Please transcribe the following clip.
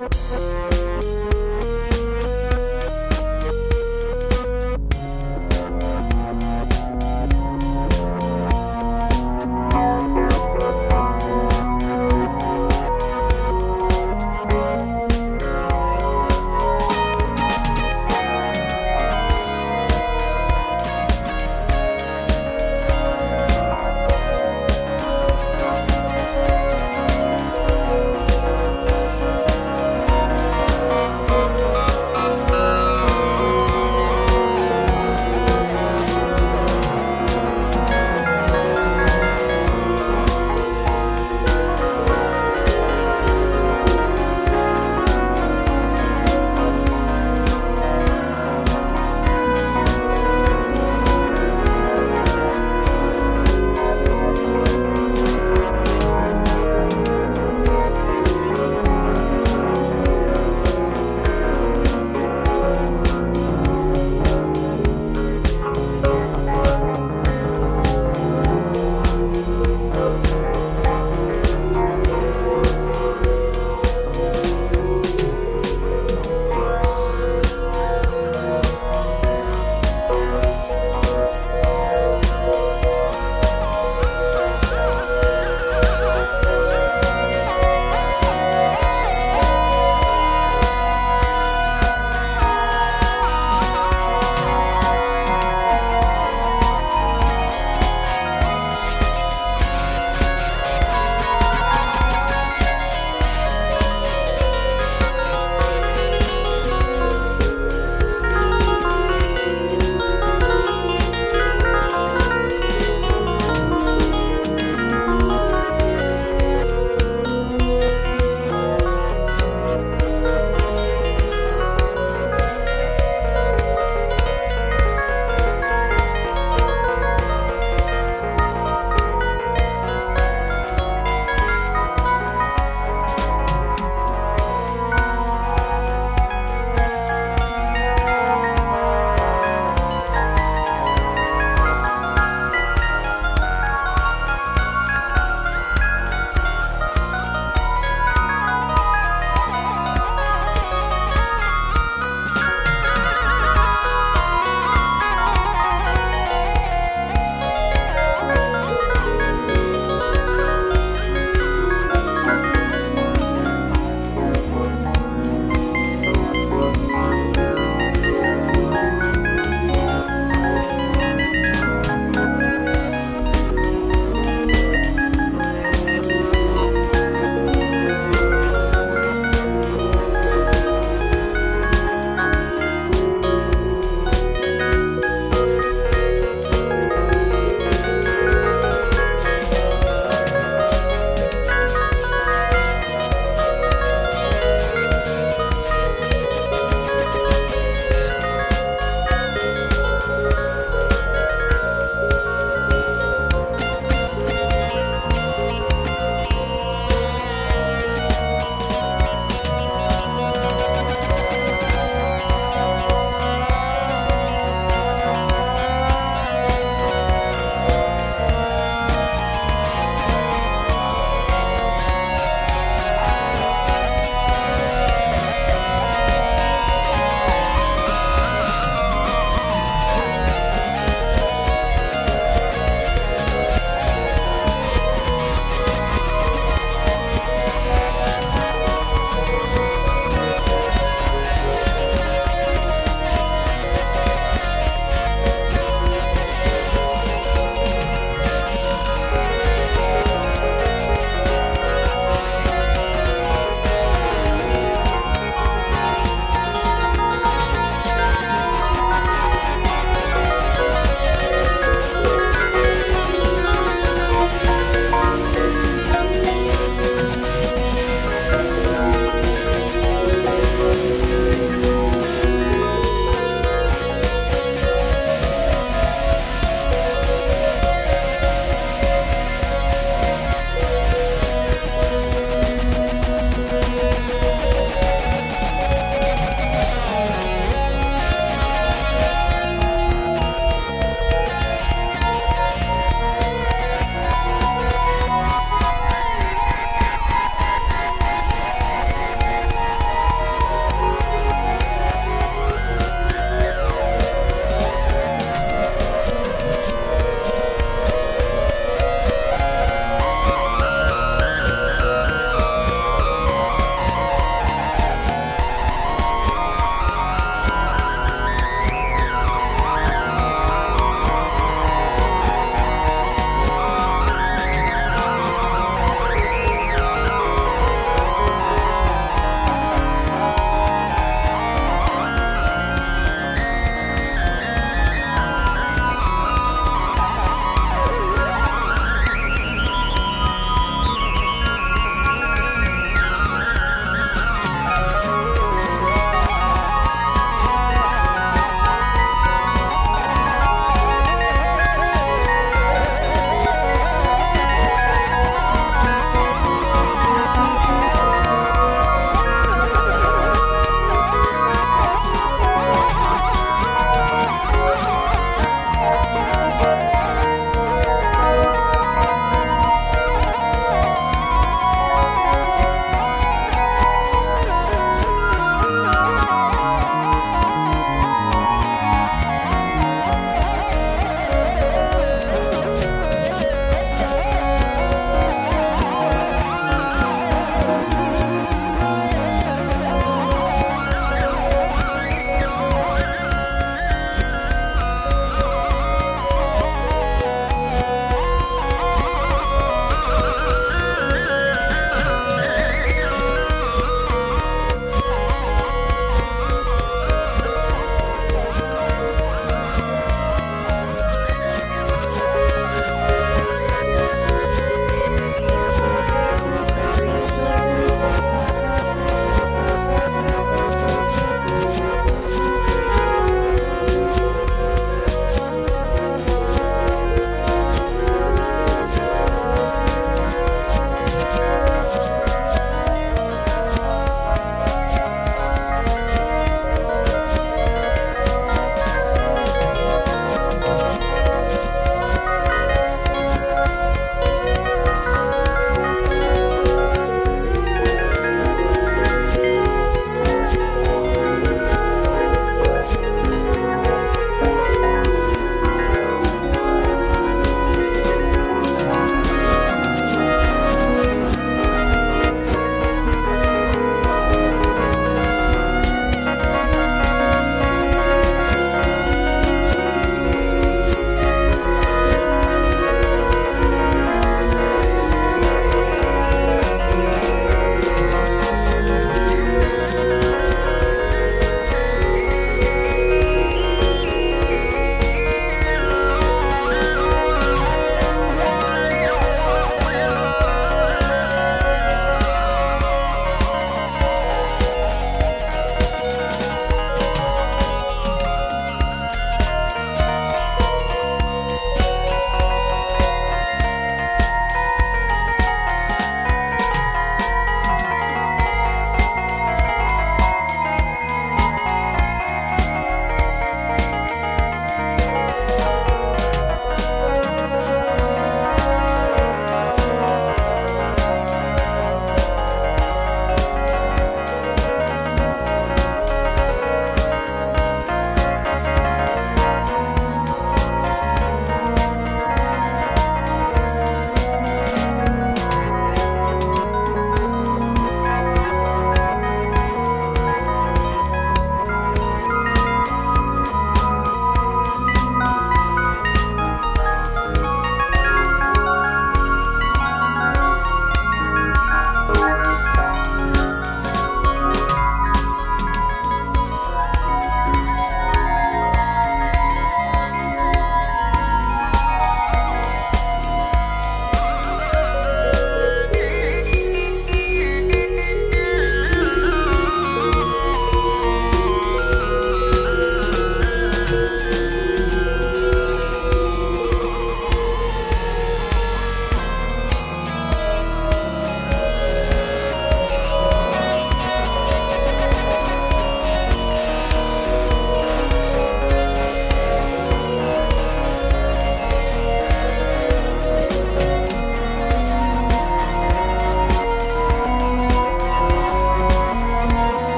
Bye.